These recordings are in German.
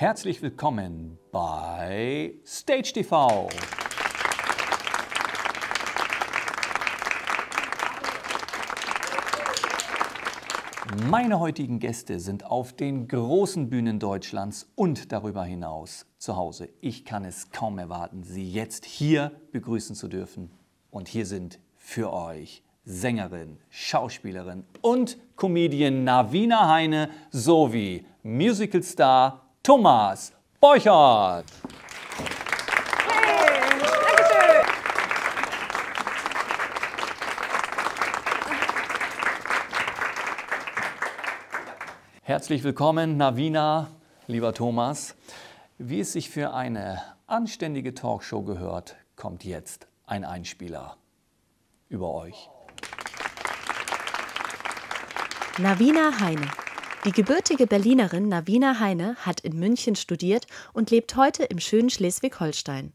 Herzlich willkommen bei Stage TV. Meine heutigen Gäste sind auf den großen Bühnen Deutschlands und darüber hinaus zu Hause. Ich kann es kaum erwarten, Sie jetzt hier begrüßen zu dürfen. Und hier sind für euch Sängerin, Schauspielerin und Comedian Navina Heine sowie Musicalstar Thomas Borchert. Herzlich willkommen, Navina, lieber Thomas. Wie es sich für eine anständige Talkshow gehört, kommt jetzt ein Einspieler über euch. Navina Heine. Die gebürtige Berlinerin Navina Heine hat in München studiert und lebt heute im schönen Schleswig-Holstein.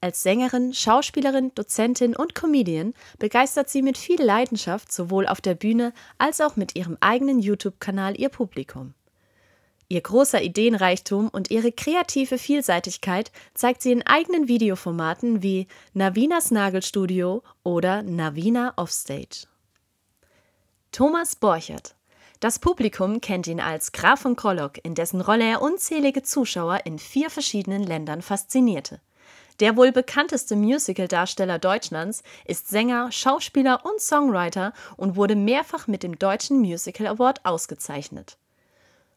Als Sängerin, Schauspielerin, Dozentin und Comedian begeistert sie mit viel Leidenschaft sowohl auf der Bühne als auch mit ihrem eigenen YouTube-Kanal ihr Publikum. Ihr großer Ideenreichtum und ihre kreative Vielseitigkeit zeigt sie in eigenen Videoformaten wie Navinas Nagelstudio oder Navina Offstage. Thomas Borchert. Das Publikum kennt ihn als Graf von Krollock, in dessen Rolle er unzählige Zuschauer in vier verschiedenen Ländern faszinierte. Der wohl bekannteste Musical-Darsteller Deutschlands ist Sänger, Schauspieler und Songwriter und wurde mehrfach mit dem Deutschen Musical Award ausgezeichnet.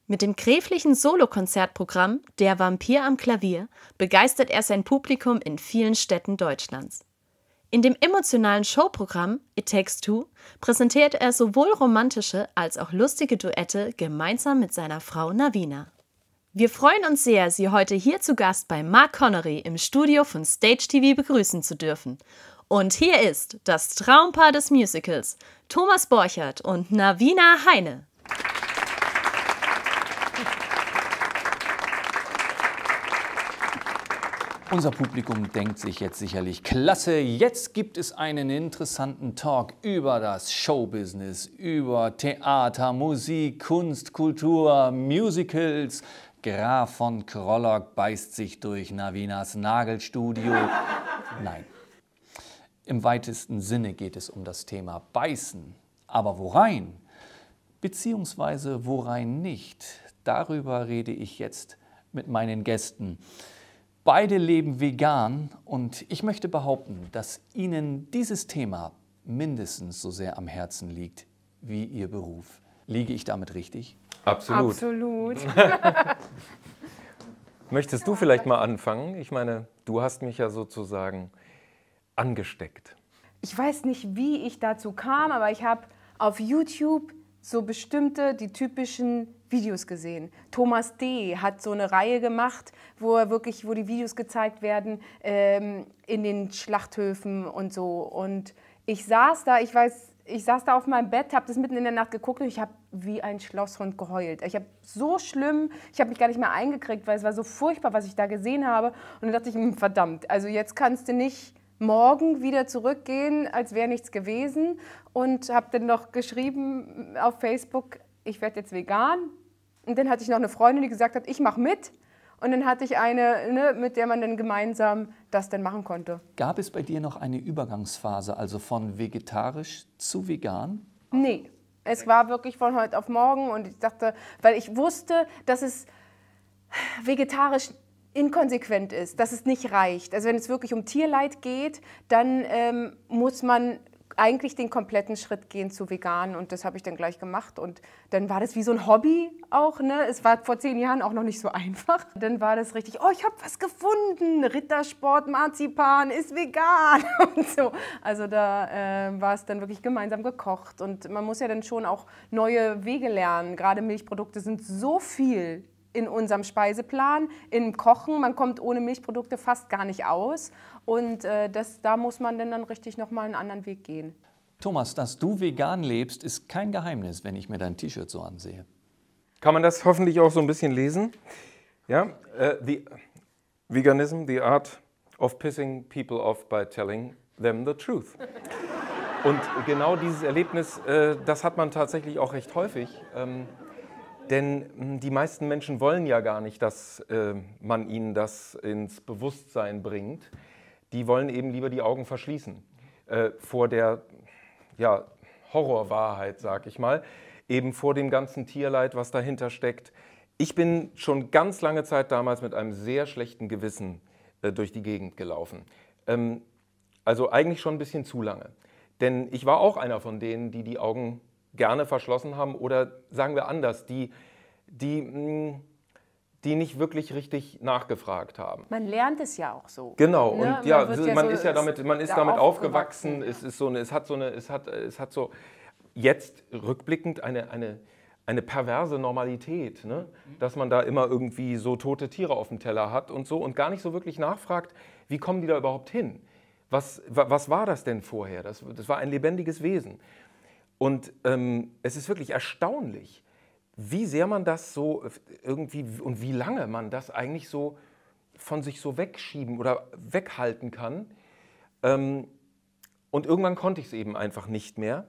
Mit dem gräflichen Solokonzertprogramm Der Vampir am Klavier begeistert er sein Publikum in vielen Städten Deutschlands. In dem emotionalen Showprogramm It Takes Two präsentiert er sowohl romantische als auch lustige Duette gemeinsam mit seiner Frau Navina. Wir freuen uns sehr, Sie heute hier zu Gast bei Mark Connery im Studio von Stage TV begrüßen zu dürfen. Und hier ist das Traumpaar des Musicals, Thomas Borchert und Navina Heine. Unser Publikum denkt sich jetzt sicherlich, klasse, jetzt gibt es einen interessanten Talk über das Showbusiness, über Theater, Musik, Kunst, Kultur, Musicals, Graf von Krollock beißt sich durch Navinas Nagelstudio. Nein. Im weitesten Sinne geht es um das Thema Beißen. Aber worein? Beziehungsweise worein nicht? Darüber rede ich jetzt mit meinen Gästen. Beide leben vegan und ich möchte behaupten, dass Ihnen dieses Thema mindestens so sehr am Herzen liegt wie Ihr Beruf. Liege ich damit richtig? Absolut. Absolut. Möchtest du vielleicht mal anfangen? Ich meine, du hast mich ja sozusagen angesteckt. Ich weiß nicht, wie ich dazu kam, aber ich habe auf YouTube so bestimmte, die typischen Videos gesehen. Thomas D. hat so eine Reihe gemacht, wo er wirklich, wo die Videos gezeigt werden ähm, in den Schlachthöfen und so. Und ich saß da, ich weiß, ich saß da auf meinem Bett, habe das mitten in der Nacht geguckt und ich habe wie ein Schlosshund geheult. Ich habe so schlimm, ich habe mich gar nicht mehr eingekriegt, weil es war so furchtbar, was ich da gesehen habe. Und dann dachte ich, hm, verdammt, also jetzt kannst du nicht morgen wieder zurückgehen, als wäre nichts gewesen. Und habe dann noch geschrieben auf Facebook, ich werde jetzt vegan. Und dann hatte ich noch eine Freundin, die gesagt hat, ich mache mit. Und dann hatte ich eine, ne, mit der man dann gemeinsam das dann machen konnte. Gab es bei dir noch eine Übergangsphase, also von vegetarisch zu vegan? Nee, es war wirklich von heute auf morgen und ich dachte, weil ich wusste, dass es vegetarisch inkonsequent ist, dass es nicht reicht. Also wenn es wirklich um Tierleid geht, dann ähm, muss man eigentlich den kompletten Schritt gehen zu vegan und das habe ich dann gleich gemacht und dann war das wie so ein Hobby auch, ne? Es war vor zehn Jahren auch noch nicht so einfach. Dann war das richtig, oh, ich habe was gefunden, Rittersport, Marzipan ist vegan und so. Also da äh, war es dann wirklich gemeinsam gekocht und man muss ja dann schon auch neue Wege lernen. Gerade Milchprodukte sind so viel in unserem Speiseplan, im Kochen. Man kommt ohne Milchprodukte fast gar nicht aus. Und äh, das, da muss man dann, dann richtig nochmal einen anderen Weg gehen. Thomas, dass du vegan lebst, ist kein Geheimnis, wenn ich mir dein T-Shirt so ansehe. Kann man das hoffentlich auch so ein bisschen lesen? Ja, uh, the Veganism, the art of pissing people off by telling them the truth. Und genau dieses Erlebnis, äh, das hat man tatsächlich auch recht häufig. Ähm, Denn hm, die meisten Menschen wollen ja gar nicht, dass äh, man ihnen das ins Bewusstsein bringt. Die wollen eben lieber die Augen verschließen äh, vor der ja, Horrorwahrheit, sag ich mal, eben vor dem ganzen Tierleid, was dahinter steckt. Ich bin schon ganz lange Zeit damals mit einem sehr schlechten Gewissen äh, durch die Gegend gelaufen. Ähm, also eigentlich schon ein bisschen zu lange. Denn ich war auch einer von denen, die die Augen gerne verschlossen haben oder sagen wir anders, die, die, hm, die nicht wirklich richtig nachgefragt haben. Man lernt es ja auch so. Genau, Ne? und ja, Man man, ja so- ist ja damit, man ist da damit aufgewachsen, aufgewachsen. ja. Es, ist so eine, es hat so eine, es hat, es hat so jetzt rückblickend eine, eine, eine perverse Normalität, ne? dass man da immer irgendwie so tote Tiere auf dem Teller hat und so und gar nicht so wirklich nachfragt, wie kommen die da überhaupt hin? Was, wa- was war das denn vorher? Das, das war ein lebendiges Wesen. Und ähm, es ist wirklich erstaunlich, wie sehr man das so irgendwie und wie lange man das eigentlich so von sich so wegschieben oder weghalten kann. Ähm, und irgendwann konnte ich es eben einfach nicht mehr.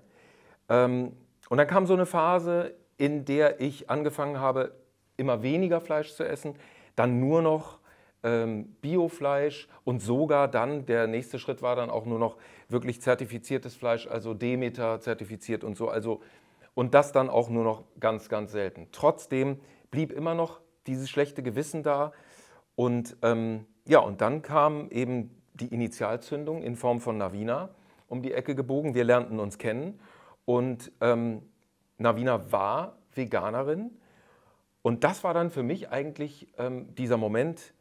Ähm, und dann kam so eine Phase, in der ich angefangen habe, immer weniger Fleisch zu essen, dann nur noch ähm, Biofleisch und sogar dann, der nächste Schritt war dann auch nur noch wirklich zertifiziertes Fleisch, also Demeter zertifiziert und so. Also, und das dann auch nur noch ganz, ganz selten. Trotzdem blieb immer noch dieses schlechte Gewissen da. Und ähm, ja, und dann kam eben die Initialzündung in Form von Navina um die Ecke gebogen. Wir lernten uns kennen und ähm, Navina war Veganerin. Und das war dann für mich eigentlich ähm, dieser Moment,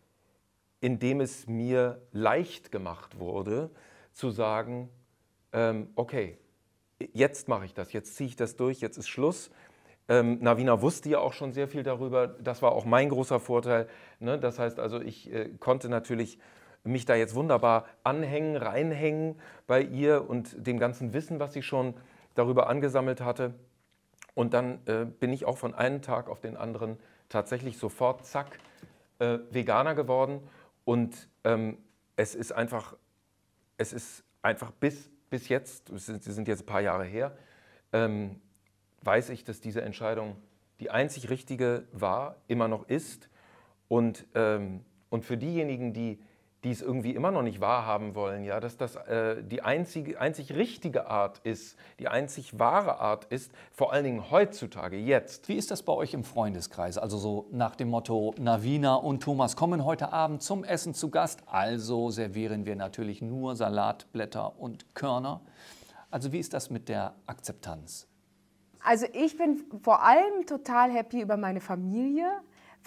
in dem es mir leicht gemacht wurde, zu sagen, ähm, okay, jetzt mache ich das, jetzt ziehe ich das durch, jetzt ist Schluss. Ähm, Navina wusste ja auch schon sehr viel darüber. Das war auch mein großer Vorteil. Ne? Das heißt also, ich äh, konnte natürlich mich da jetzt wunderbar anhängen, reinhängen bei ihr und dem ganzen Wissen, was sie schon darüber angesammelt hatte. Und dann äh, bin ich auch von einem Tag auf den anderen tatsächlich sofort, zack, äh, Veganer geworden. Und ähm, es ist einfach, es ist einfach bis, bis jetzt, sie sind jetzt ein paar Jahre her, ähm, weiß ich, dass diese Entscheidung die einzig richtige war, immer noch ist. Und, ähm, und für diejenigen, die, die es irgendwie immer noch nicht wahrhaben wollen, ja, dass das äh, die einzige, einzig richtige Art ist, die einzig wahre Art ist, vor allen Dingen heutzutage, jetzt. Wie ist das bei euch im Freundeskreis? Also so nach dem Motto, Navina und Thomas kommen heute Abend zum Essen zu Gast, also servieren wir natürlich nur Salatblätter und Körner. Also wie ist das mit der Akzeptanz? Also ich bin vor allem total happy über meine Familie,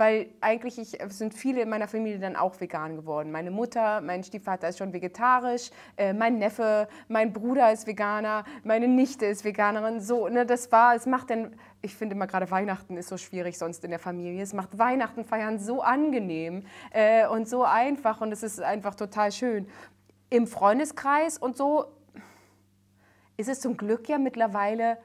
weil eigentlich ich, sind viele in meiner Familie dann auch vegan geworden. Meine Mutter, mein Stiefvater ist schon vegetarisch, äh, mein Neffe, mein Bruder ist Veganer, meine Nichte ist Veganerin. So, ne, das war, es macht dann, ich finde immer gerade Weihnachten ist so schwierig sonst in der Familie. Es macht Weihnachten feiern so angenehm äh, und so einfach und es ist einfach total schön. Im Freundeskreis und so ist es zum Glück ja mittlerweile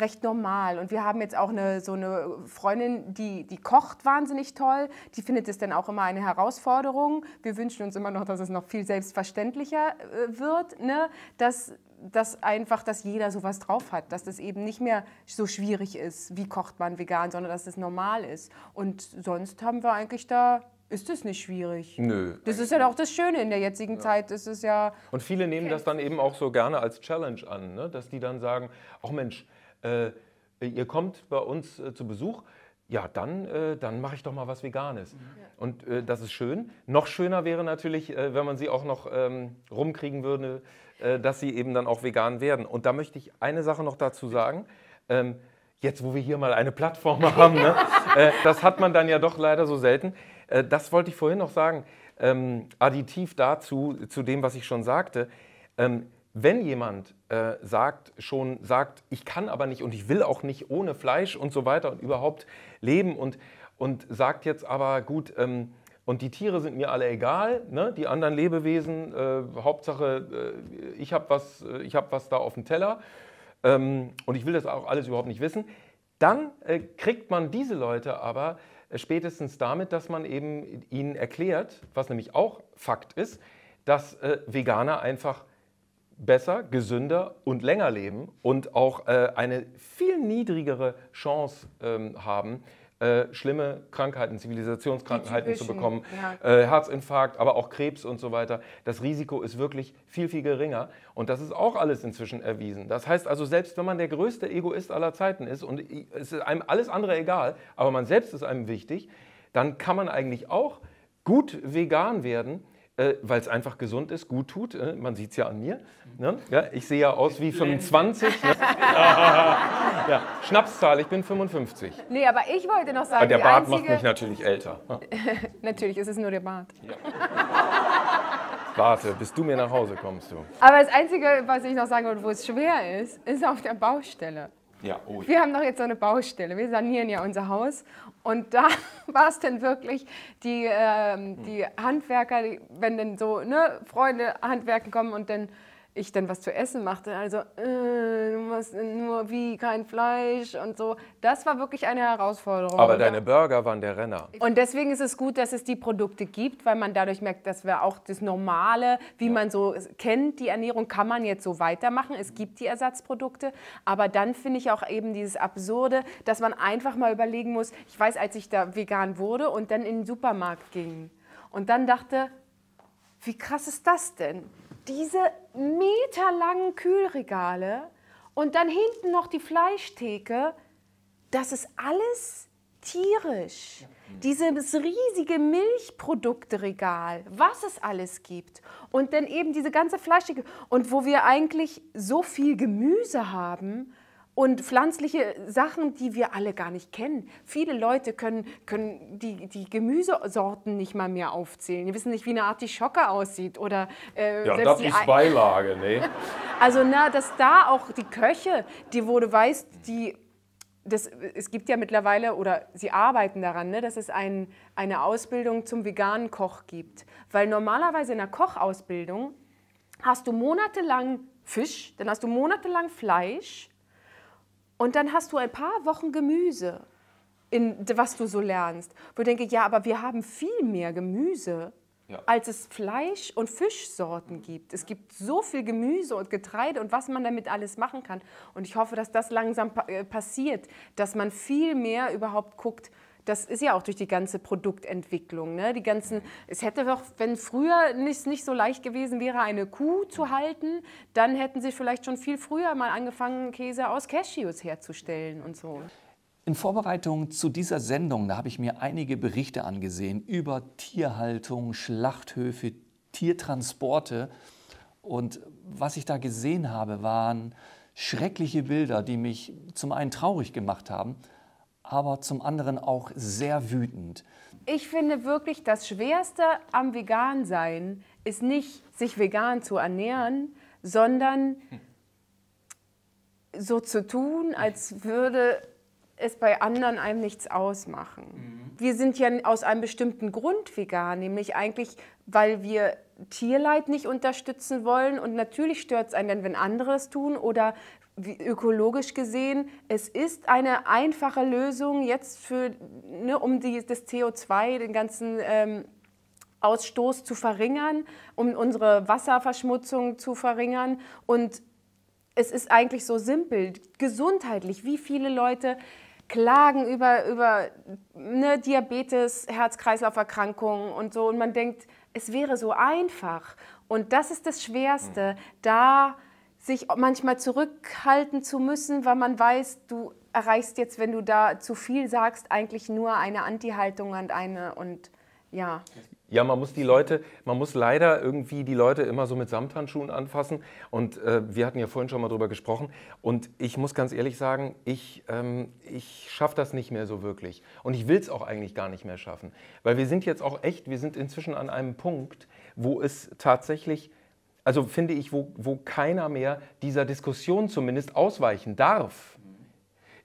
recht normal. Und wir haben jetzt auch eine, so eine Freundin, die, die kocht wahnsinnig toll. Die findet es dann auch immer eine Herausforderung. Wir wünschen uns immer noch, dass es noch viel selbstverständlicher äh, wird, ne? dass, dass einfach, dass jeder sowas drauf hat, dass das eben nicht mehr so schwierig ist, wie kocht man vegan, sondern dass es normal ist. Und sonst haben wir eigentlich da, ist es nicht schwierig. Nö. Das ist ja auch das Schöne in der jetzigen Zeit. Das ist ja, Und viele nehmen das dann eben auch so gerne als Challenge an, ne? dass die dann sagen, ach Mensch, äh, ihr kommt bei uns äh, zu Besuch, ja, dann, äh, dann mache ich doch mal was Veganes. Und äh, das ist schön. Noch schöner wäre natürlich, äh, wenn man sie auch noch ähm, rumkriegen würde, äh, dass sie eben dann auch vegan werden. Und da möchte ich eine Sache noch dazu sagen. Ähm, jetzt, wo wir hier mal eine Plattform haben, ne? das hat man dann ja doch leider so selten. Das wollte ich vorhin noch sagen. Ähm, additiv dazu, zu dem, was ich schon sagte. Ähm, wenn jemand äh, sagt, schon sagt, ich kann aber nicht und ich will auch nicht ohne Fleisch und so weiter und überhaupt leben und, und sagt jetzt aber, gut, ähm, und die Tiere sind mir alle egal, ne? die anderen Lebewesen, äh, Hauptsache, äh, ich habe was, äh, ich hab was da auf dem Teller ähm, und ich will das auch alles überhaupt nicht wissen, dann äh, kriegt man diese Leute aber äh, spätestens damit, dass man eben ihnen erklärt, was nämlich auch Fakt ist, dass Veganer einfach besser, gesünder und länger leben und auch äh, eine viel niedrigere Chance ähm, haben, äh, schlimme Krankheiten, Zivilisationskrankheiten zu bekommen, ja. äh, Herzinfarkt, aber auch Krebs und so weiter. Das Risiko ist wirklich viel, viel geringer und das ist auch alles inzwischen erwiesen. Das heißt also, selbst wenn man der größte Egoist aller Zeiten ist und es ist einem alles andere egal, aber man selbst ist einem wichtig, dann kann man eigentlich auch gut vegan werden äh, weil es einfach gesund ist, gut tut. Äh, man sieht es ja an mir. Ne? Ja, ich sehe ja aus wie 25. Ne? ja, Schnapszahl, ich bin 55. Nee, aber ich wollte noch sagen, aber der Bart macht mich natürlich älter. natürlich, es ist nur der Bart. Ja. Warte, bis du mir nach Hause kommst, du. Aber das Einzige, was ich noch sagen wollte, wo es schwer ist, ist auf der Baustelle. Ja, oh. Wir haben doch jetzt so eine Baustelle. Wir sanieren ja unser Haus. Und da war es dann wirklich, die, ähm, die Handwerker, die, wenn dann so ne, Freunde handwerken kommen und dann ich dann was zu essen machte, also äh, nur wie kein Fleisch und so. Das war wirklich eine Herausforderung. Aber deine Burger waren der Renner. Und deswegen ist es gut, dass es die Produkte gibt, weil man dadurch merkt, dass wir auch das Normale, wie ja. man so kennt, die Ernährung kann man jetzt so weitermachen. Es gibt die Ersatzprodukte, aber dann finde ich auch eben dieses Absurde, dass man einfach mal überlegen muss. Ich weiß, als ich da vegan wurde und dann in den Supermarkt ging und dann dachte, wie krass ist das denn? Diese meterlangen Kühlregale und dann hinten noch die Fleischtheke, das ist alles tierisch. Dieses riesige Milchprodukteregal, was es alles gibt. Und dann eben diese ganze Fleischtheke. Und wo wir eigentlich so viel Gemüse haben und pflanzliche Sachen, die wir alle gar nicht kennen. Viele Leute können, können die, die Gemüsesorten nicht mal mehr aufzählen. Die wissen nicht, wie eine Artischocke aussieht. Oder, äh, ja, das ist Beilage, ne? Also, na, dass da auch die Köche, die, wo du weißt, die das, es gibt ja mittlerweile, oder sie arbeiten daran, ne, dass es ein, eine Ausbildung zum veganen Koch gibt. Weil normalerweise in der Kochausbildung hast du monatelang Fisch, dann hast du monatelang Fleisch und dann hast du ein paar Wochen Gemüse, in, was du so lernst. Wo ich denke, ja, aber wir haben viel mehr Gemüse, ja. als es Fleisch- und Fischsorten gibt. Es gibt so viel Gemüse und Getreide und was man damit alles machen kann. Und ich hoffe, dass das langsam äh, passiert, dass man viel mehr überhaupt guckt, das ist ja auch durch die ganze Produktentwicklung. Ne? Die ganzen, es hätte doch, wenn früher nicht, nicht so leicht gewesen wäre, eine Kuh zu halten, dann hätten sie vielleicht schon viel früher mal angefangen, Käse aus Cashews herzustellen und so. In Vorbereitung zu dieser Sendung, da habe ich mir einige Berichte angesehen über Tierhaltung, Schlachthöfe, Tiertransporte. Und was ich da gesehen habe, waren schreckliche Bilder, die mich zum einen traurig gemacht haben, aber zum anderen auch sehr wütend. Ich finde wirklich, das Schwerste am Vegansein ist nicht, sich vegan zu ernähren, sondern so zu tun, als würde es bei anderen einem nichts ausmachen. Mhm. Wir sind ja aus einem bestimmten Grund vegan, nämlich eigentlich, weil wir Tierleid nicht unterstützen wollen und natürlich stört es einen, wenn andere es tun oder ökologisch gesehen, es ist eine einfache Lösung jetzt für, ne, um die, das CO2, den ganzen ähm, Ausstoß zu verringern, um unsere Wasserverschmutzung zu verringern. Und es ist eigentlich so simpel, gesundheitlich, wie viele Leute klagen über, über ne, Diabetes, Herz-Kreislauf-Erkrankungen und so. Und man denkt, es wäre so einfach. Und das ist das Schwerste, da sich manchmal zurückhalten zu müssen, weil man weiß, du erreichst jetzt, wenn du da zu viel sagst, eigentlich nur eine Anti-Haltung und eine und ja. Ja, man muss die Leute, man muss leider irgendwie die Leute immer so mit Samthandschuhen anfassen. Und äh, wir hatten ja vorhin schon mal drüber gesprochen. Und ich muss ganz ehrlich sagen, ich, ähm, ich schaffe das nicht mehr so wirklich. Und ich will es auch eigentlich gar nicht mehr schaffen. Weil wir sind jetzt auch echt, wir sind inzwischen an einem Punkt, wo es tatsächlich also finde ich, wo, wo keiner mehr dieser Diskussion zumindest ausweichen darf.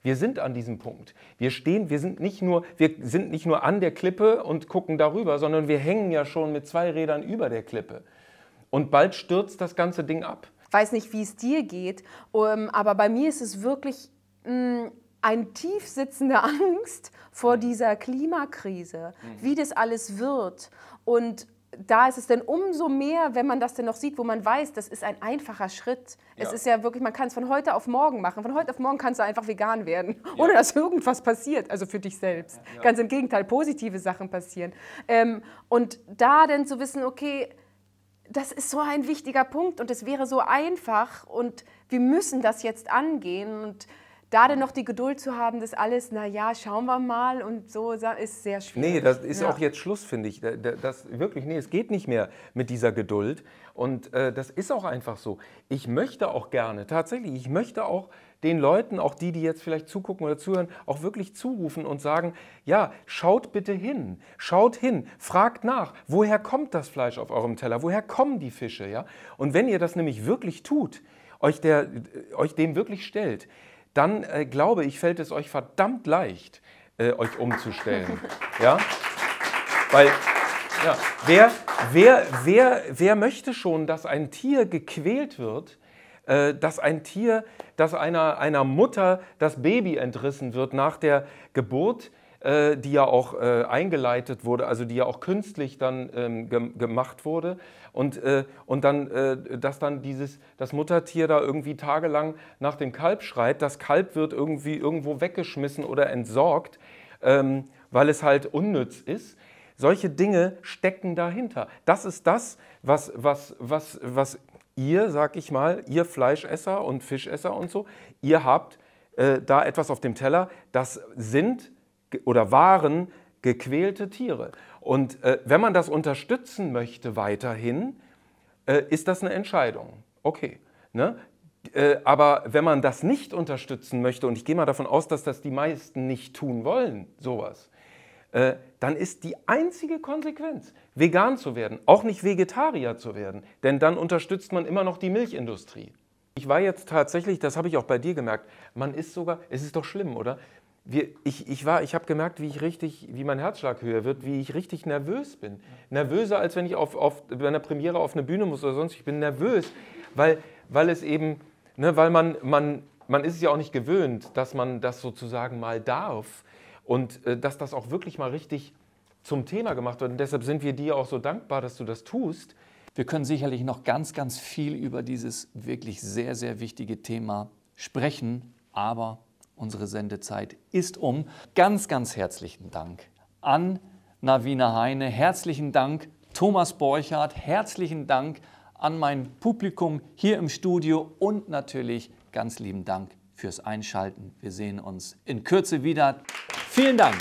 Wir sind an diesem Punkt. Wir stehen, wir sind nicht nur, wir sind nicht nur an der Klippe und gucken darüber, sondern wir hängen ja schon mit zwei Rädern über der Klippe. Und bald stürzt das ganze Ding ab. Ich weiß nicht, wie es dir geht, ähm, aber bei mir ist es wirklich mm, eine tief sitzende Angst vor dieser Klimakrise, wie das alles wird. Und da ist es dann umso mehr, wenn man das dann noch sieht, wo man weiß, das ist ein einfacher Schritt. Es Ja. ist ja wirklich, man kann es von heute auf morgen machen. Von heute auf morgen kannst du einfach vegan werden, ohne dass irgendwas passiert, also für dich selbst. Ganz im Gegenteil, positive Sachen passieren. Ähm, und da dann zu wissen, okay, das ist so ein wichtiger Punkt und es wäre so einfach und wir müssen das jetzt angehen und da dann noch die Geduld zu haben, das alles, na ja, schauen wir mal und so ist sehr schwierig. Nee, das ist Ja. auch jetzt Schluss, finde ich. Da- da- Das, wirklich, nee, es geht nicht mehr mit dieser Geduld. Und äh, das ist auch einfach so. Ich möchte auch gerne, tatsächlich, ich möchte auch den Leuten, auch die, die jetzt vielleicht zugucken oder zuhören, auch wirklich zurufen und sagen, ja, schaut bitte hin, schaut hin, fragt nach, woher kommt das Fleisch auf eurem Teller, woher kommen die Fische, ja? Und wenn ihr das nämlich wirklich tut, euch, der, euch dem wirklich stellt, dann äh, glaube ich, fällt es euch verdammt leicht, äh, euch umzustellen, ja? Weil, ja, wer, wer, wer, wer möchte schon, dass ein Tier gequält wird, äh, dass ein Tier, dass einer, einer Mutter das Baby entrissen wird nach der Geburt, die ja auch äh, eingeleitet wurde, also die ja auch künstlich dann ähm, gem gemacht wurde und, äh, und dann, äh, dass dann dieses, das Muttertier da irgendwie tagelang nach dem Kalb schreit, das Kalb wird irgendwie irgendwo weggeschmissen oder entsorgt, ähm, weil es halt unnütz ist. Solche Dinge stecken dahinter. Das ist das, was, was, was, was ihr, sag ich mal, ihr Fleischesser und Fischesser und so, ihr habt äh, da etwas auf dem Teller, das sind oder waren gequälte Tiere. Und äh, wenn man das unterstützen möchte weiterhin, äh, ist das eine Entscheidung. Okay. Ne? Äh, aber wenn man das nicht unterstützen möchte, und ich gehe mal davon aus, dass das die meisten nicht tun wollen, sowas, äh, dann ist die einzige Konsequenz, vegan zu werden, auch nicht Vegetarier zu werden, denn dann unterstützt man immer noch die Milchindustrie. Ich war jetzt tatsächlich, das habe ich auch bei dir gemerkt, man ist sogar, es ist doch schlimm, oder? Wir, ich, ich ich habe gemerkt, wie ich richtig, wie mein Herzschlag höher wird, wie ich richtig nervös bin. Nervöser, als wenn ich auf, auf, bei einer Premiere auf eine Bühne muss oder sonst. Ich bin nervös, weil, weil es eben, ne, weil man, man, man ist es ja auch nicht gewöhnt, dass man das sozusagen mal darf und äh, dass das auch wirklich mal richtig zum Thema gemacht wird. Und deshalb sind wir dir auch so dankbar, dass du das tust. Wir können sicherlich noch ganz, ganz viel über dieses wirklich sehr, sehr wichtige Thema sprechen, aber unsere Sendezeit ist um. Ganz, ganz herzlichen Dank an Navina Heine, herzlichen Dank Thomas Borchardt, herzlichen Dank an mein Publikum hier im Studio und natürlich ganz lieben Dank fürs Einschalten. Wir sehen uns in Kürze wieder. Vielen Dank.